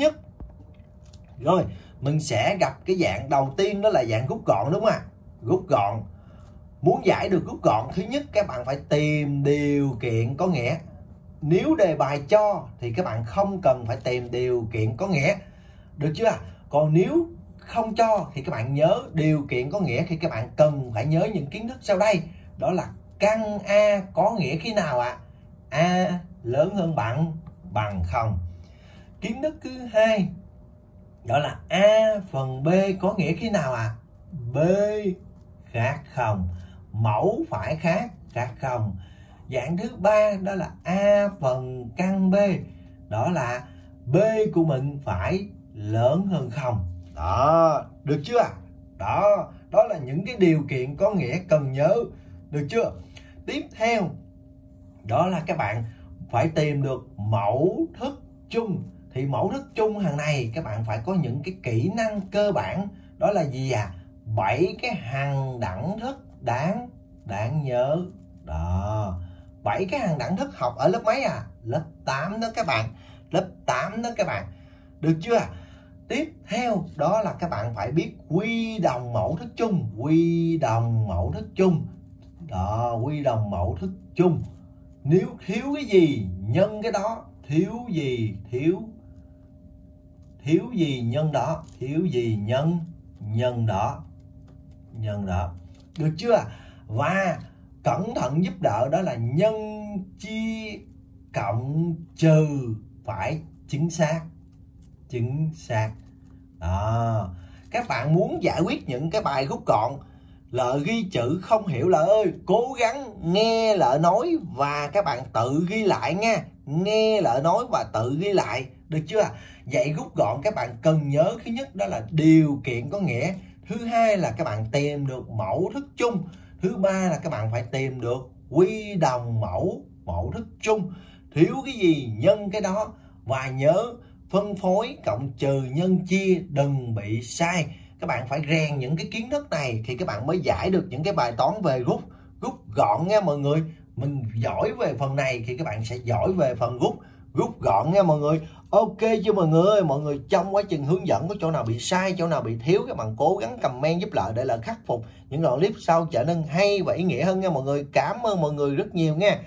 nhất. Rồi, mình sẽ gặp cái dạng đầu tiên đó là dạng rút gọn, đúng không ạ? Rút gọn. Muốn giải được rút gọn, thứ nhất các bạn phải tìm điều kiện có nghĩa. Nếu đề bài cho thì các bạn không cần phải tìm điều kiện có nghĩa. Được chưa còn nếu không cho thì các bạn nhớ điều kiện có nghĩa khi các bạn cần phải nhớ những kiến thức sau đây. Đó là căn a có nghĩa khi nào ạ? À? a lớn hơn bằng bằng không kiến thức thứ hai, đó là a phần b có nghĩa khi nào à? B khác không? Mẫu phải khác khác không? Dạng thứ ba, đó là a phần căn b, đó là b của mình phải lớn hơn không? Đó, được chưa à? đó đó là những cái điều kiện có nghĩa cần nhớ, được chưa? Tiếp theo, đó là các bạn phải tìm được mẫu thức chung thì mẫu thức chung hàng này, các bạn phải có những cái kỹ năng cơ bản. Đó là gì à? Bảy cái hàng đẳng thức đáng đáng nhớ. Đó. Bảy cái hàng đẳng thức học ở lớp mấy à? Lớp 8 đó các bạn. Lớp 8 đó các bạn. Được chưa? Tiếp theo, đó là các bạn phải biết quy đồng mẫu thức chung. Quy đồng mẫu thức chung. Đó, quy đồng mẫu thức chung. Nếu thiếu cái gì, nhân cái đó. Thiếu gì, thiếu thiếu gì nhân đó, thiếu gì nhân nhân đó nhân đó. Được chưa? Và cẩn thận giúp đỡ đó là nhân chia cộng trừ phải chính xác chính xác. Đó. Các bạn muốn giải quyết những cái bài rút gọn lợ ghi chữ không hiểu lợ ơi, cố gắng nghe lợ nói và các bạn tự ghi lại nha. Nghe lợ nói và tự ghi lại, được chưa? Vậy rút gọn, các bạn cần nhớ thứ nhất đó là điều kiện có nghĩa. Thứ hai là các bạn tìm được mẫu thức chung. Thứ ba là các bạn phải tìm được quy đồng mẫu mẫu thức chung. Thiếu cái gì, nhân cái đó. Và nhớ, phân phối cộng trừ nhân chia, đừng bị sai các bạn phải rèn những cái kiến thức này thì các bạn mới giải được những cái bài toán về rút rút gọn nha mọi người. Mình giỏi về phần này thì các bạn sẽ giỏi về phần rút rút gọn nha mọi người. Ok chưa mọi người? Mọi người trong quá trình hướng dẫn có chỗ nào bị sai, chỗ nào bị thiếu, các bạn cố gắng comment giúp lợi để là khắc phục những đoạn clip sau trở nên hay và ý nghĩa hơn nha mọi người. Cảm ơn mọi người rất nhiều nha.